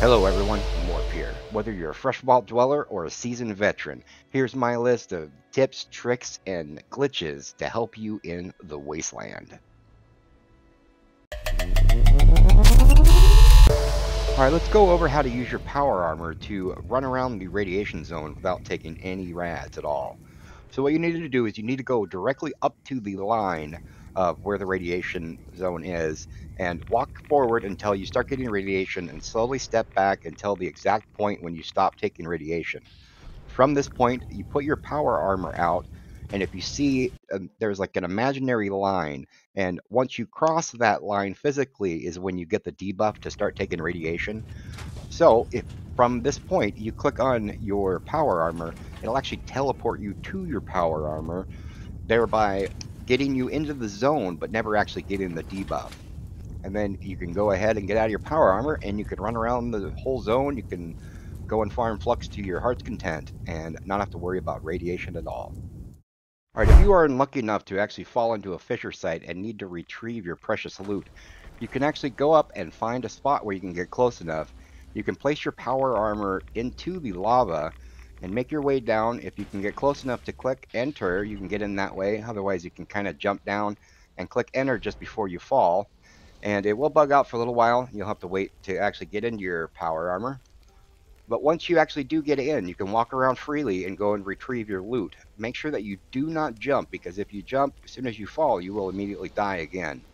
Hello everyone, Morp here. Whether you're a fresh vault dweller or a seasoned veteran, here's my list of tips, tricks, and glitches to help you in the wasteland. Alright, let's go over how to use your power armor to run around the radiation zone without taking any rads at all. So what you need to do is you need to go directly up to the line of where the radiation zone is and walk forward until you start getting radiation and slowly step back until the exact point when you stop taking radiation. From this point, you put your power armor out and if you see um, there's like an imaginary line and once you cross that line physically is when you get the debuff to start taking radiation. So if from this point you click on your power armor, it'll actually teleport you to your power armor, thereby getting you into the zone, but never actually getting the debuff. And then you can go ahead and get out of your power armor, and you can run around the whole zone. You can go and farm flux to your heart's content, and not have to worry about radiation at all. Alright, if you are unlucky enough to actually fall into a fissure site and need to retrieve your precious loot, you can actually go up and find a spot where you can get close enough. You can place your power armor into the lava, and make your way down. If you can get close enough to click enter, you can get in that way. Otherwise, you can kind of jump down and click enter just before you fall. And it will bug out for a little while. You'll have to wait to actually get into your power armor. But once you actually do get in, you can walk around freely and go and retrieve your loot. Make sure that you do not jump, because if you jump, as soon as you fall, you will immediately die again.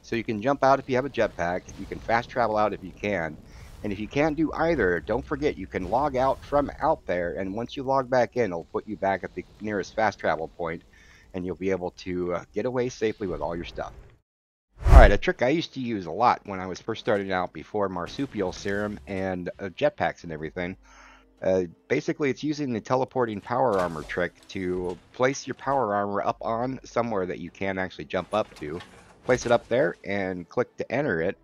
So you can jump out if you have a jetpack, you can fast travel out if you can, and if you can't do either, don't forget you can log out from out there, and once you log back in, it'll put you back at the nearest fast travel point, and you'll be able to uh, get away safely with all your stuff. Alright, a trick I used to use a lot when I was first starting out before marsupial serum and uh, jetpacks and everything. Uh, basically, it's using the teleporting power armor trick to place your power armor up on somewhere that you can actually jump up to. Place it up there and click to enter it,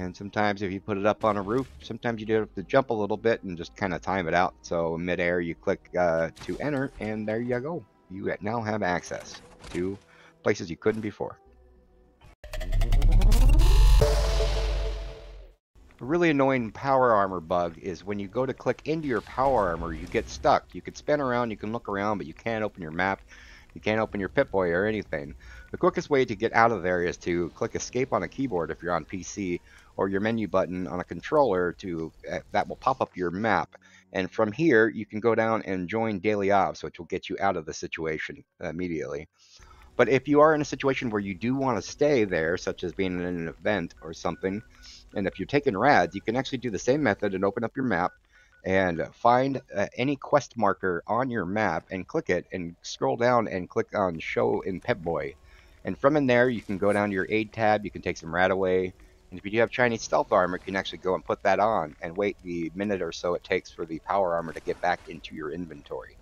and sometimes if you put it up on a roof, sometimes you do have to jump a little bit and just kind of time it out. So midair you click uh, to enter and there you go. You now have access to places you couldn't before. A really annoying power armor bug is when you go to click into your power armor, you get stuck. You can spin around, you can look around, but you can't open your map. You can't open your Pip-Boy or anything. The quickest way to get out of there is to click escape on a keyboard if you're on PC or your menu button on a controller to uh, that will pop up your map. And from here, you can go down and join daily ops, which will get you out of the situation immediately. But if you are in a situation where you do want to stay there, such as being in an event or something, and if you're taking rads, you can actually do the same method and open up your map and find uh, any quest marker on your map and click it and scroll down and click on show in Pip-Boy and from in there, you can go down to your aid tab, you can take some rad away, and if you do have Chinese stealth armor, you can actually go and put that on and wait the minute or so it takes for the power armor to get back into your inventory.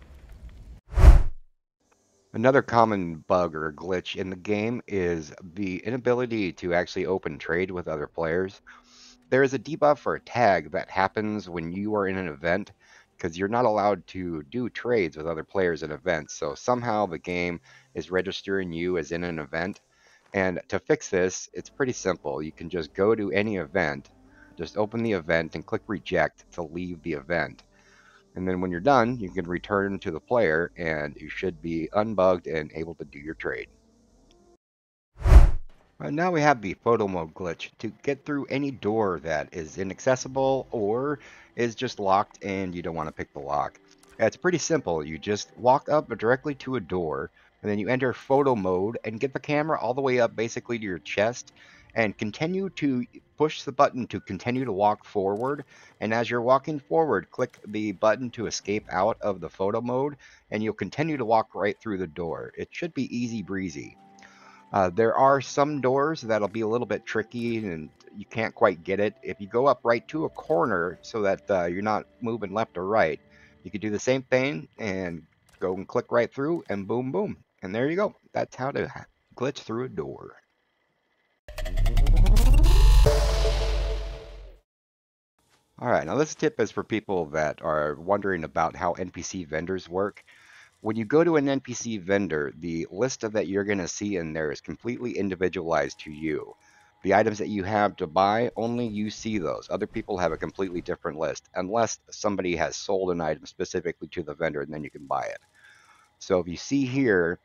Another common bug or glitch in the game is the inability to actually open trade with other players. There is a debuff or a tag that happens when you are in an event because you're not allowed to do trades with other players in events. So somehow the game is registering you as in an event. And to fix this, it's pretty simple. You can just go to any event, just open the event and click reject to leave the event. And then when you're done, you can return to the player and you should be unbugged and able to do your trade. Now we have the photo mode glitch to get through any door that is inaccessible or is just locked and you don't want to pick the lock. It's pretty simple. You just walk up directly to a door and then you enter photo mode and get the camera all the way up basically to your chest and continue to push the button to continue to walk forward and as you're walking forward click the button to escape out of the photo mode and you'll continue to walk right through the door. It should be easy breezy. Uh, there are some doors that'll be a little bit tricky and you can't quite get it. If you go up right to a corner so that uh, you're not moving left or right, you could do the same thing and go and click right through and boom, boom. And there you go. That's how to glitch through a door. Alright, now this tip is for people that are wondering about how NPC vendors work. When you go to an NPC vendor, the list of that you're going to see in there is completely individualized to you. The items that you have to buy, only you see those. Other people have a completely different list, unless somebody has sold an item specifically to the vendor, and then you can buy it. So if you see here,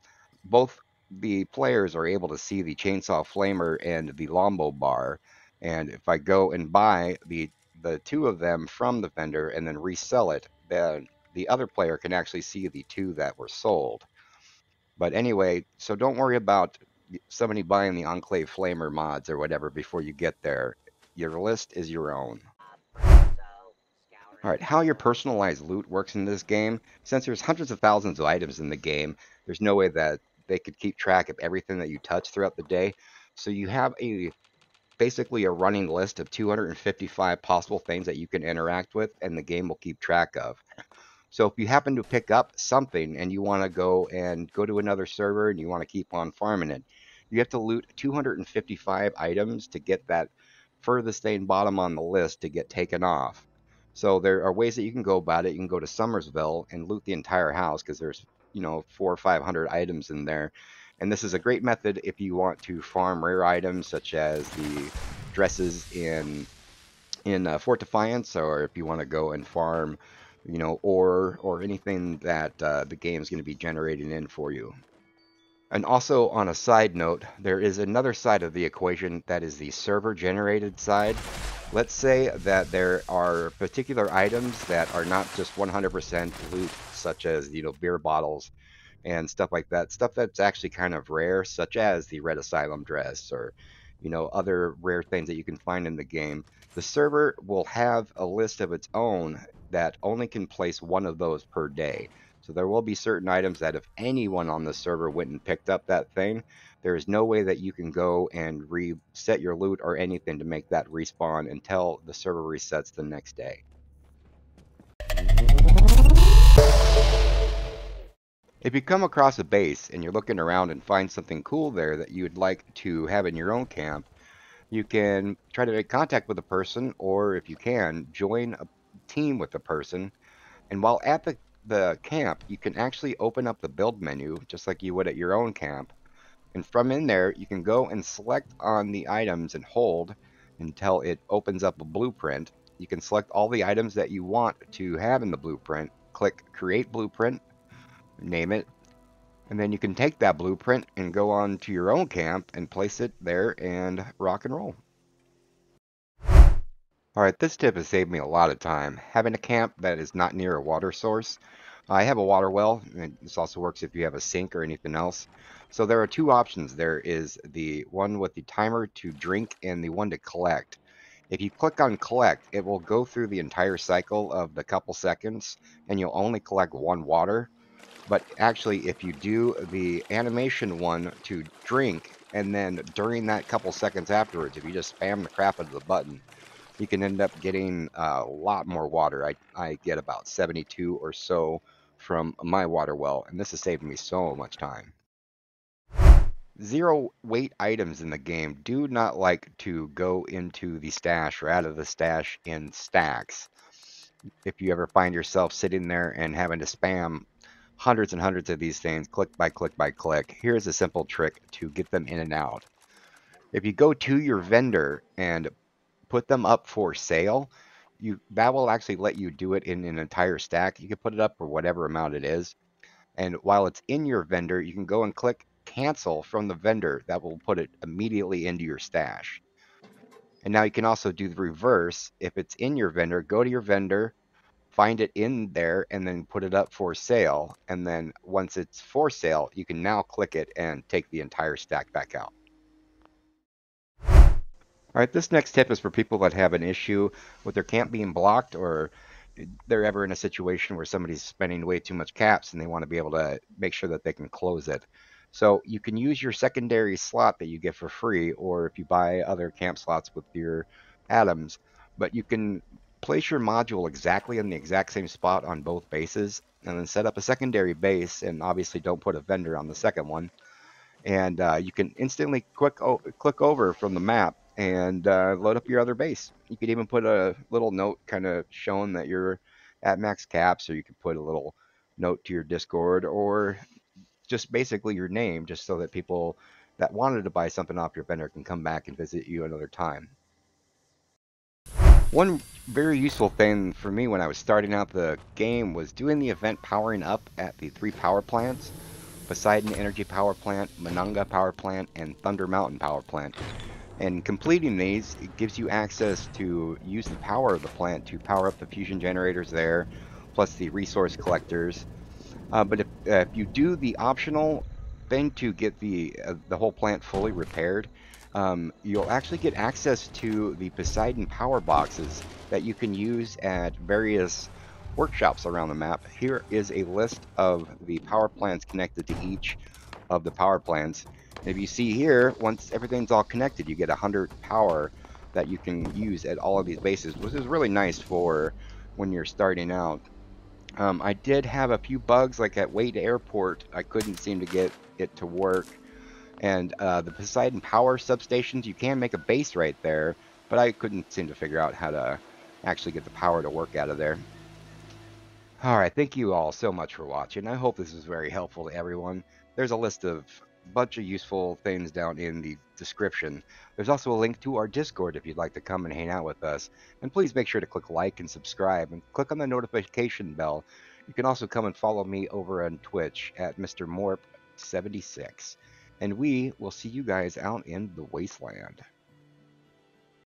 both the players are able to see the chainsaw flamer and the lombo bar. And if I go and buy the the two of them from the vendor and then resell it, then the other player can actually see the two that were sold. But anyway, so don't worry about somebody buying the Enclave Flamer mods or whatever before you get there. Your list is your own. Alright, how your personalized loot works in this game, since there's hundreds of thousands of items in the game, there's no way that they could keep track of everything that you touch throughout the day. So you have a basically a running list of 255 possible things that you can interact with and the game will keep track of. So if you happen to pick up something and you want to go and go to another server and you want to keep on farming it, you have to loot 255 items to get that furthest thing bottom on the list to get taken off. So there are ways that you can go about it. You can go to Summersville and loot the entire house because there's, you know, four or 500 items in there. And this is a great method if you want to farm rare items such as the dresses in in uh, Fort Defiance, or if you want to go and farm, you know, or or anything that uh, the game is going to be generating in for you. And also on a side note, there is another side of the equation that is the server generated side. Let's say that there are particular items that are not just 100% loot, such as, you know, beer bottles and stuff like that. Stuff that's actually kind of rare, such as the Red Asylum dress or, you know, other rare things that you can find in the game. The server will have a list of its own that only can place one of those per day. So there will be certain items that if anyone on the server went and picked up that thing, there is no way that you can go and reset your loot or anything to make that respawn until the server resets the next day. If you come across a base and you're looking around and find something cool there that you'd like to have in your own camp, you can try to make contact with a person or if you can, join a team with the person. And while at the the camp, you can actually open up the build menu just like you would at your own camp. And from in there, you can go and select on the items and hold until it opens up a blueprint. You can select all the items that you want to have in the blueprint. Click Create Blueprint, name it, and then you can take that blueprint and go on to your own camp and place it there and rock and roll. Alright, this tip has saved me a lot of time. Having a camp that is not near a water source. I have a water well, and this also works if you have a sink or anything else. So there are two options. There is the one with the timer to drink and the one to collect. If you click on collect, it will go through the entire cycle of the couple seconds, and you'll only collect one water. But actually, if you do the animation one to drink, and then during that couple seconds afterwards, if you just spam the crap out of the button, you can end up getting a lot more water. I, I get about 72 or so from my water well, and this has saved me so much time. Zero weight items in the game do not like to go into the stash or out of the stash in stacks. If you ever find yourself sitting there and having to spam hundreds and hundreds of these things, click by click by click, here's a simple trick to get them in and out. If you go to your vendor and put them up for sale, you that will actually let you do it in an entire stack. You can put it up for whatever amount it is. And while it's in your vendor, you can go and click cancel from the vendor. That will put it immediately into your stash. And now you can also do the reverse. If it's in your vendor, go to your vendor, find it in there, and then put it up for sale. And then once it's for sale, you can now click it and take the entire stack back out. All right, this next tip is for people that have an issue with their camp being blocked or they're ever in a situation where somebody's spending way too much caps and they want to be able to make sure that they can close it. So you can use your secondary slot that you get for free, or if you buy other camp slots with your atoms, but you can place your module exactly in the exact same spot on both bases and then set up a secondary base and obviously don't put a vendor on the second one and uh, you can instantly click click over from the map and uh, load up your other base. You could even put a little note kind of showing that you're at max caps, or you could put a little note to your Discord, or just basically your name, just so that people that wanted to buy something off your vendor can come back and visit you another time. One very useful thing for me when I was starting out the game was doing the event powering up at the three power plants, Poseidon Energy Power Plant, Monongah Power Plant, and Thunder Mountain Power Plant. And completing these, gives you access to use the power of the plant to power up the fusion generators there, plus the resource collectors. Uh, but if, uh, if, you do the optional thing to get the uh, the whole plant fully repaired, um, you'll actually get access to the Poseidon power boxes that you can use at various workshops around the map. Here is a list of the power plants connected to each of the power plants. If you see here, once everything's all connected, you get 100 power that you can use at all of these bases, which is really nice for when you're starting out. Um, I did have a few bugs, like at Wade Airport, I couldn't seem to get it to work. And uh, the Poseidon power substations, you can make a base right there, but I couldn't seem to figure out how to actually get the power to work out of there. Alright, thank you all so much for watching. I hope this was very helpful to everyone. There's a list of bunch of useful things down in the description. There's also a link to our Discord if you'd like to come and hang out with us. And please make sure to click like and subscribe and click on the notification bell. You can also come and follow me over on Twitch at Mr. Morp76. And we will see you guys out in the wasteland.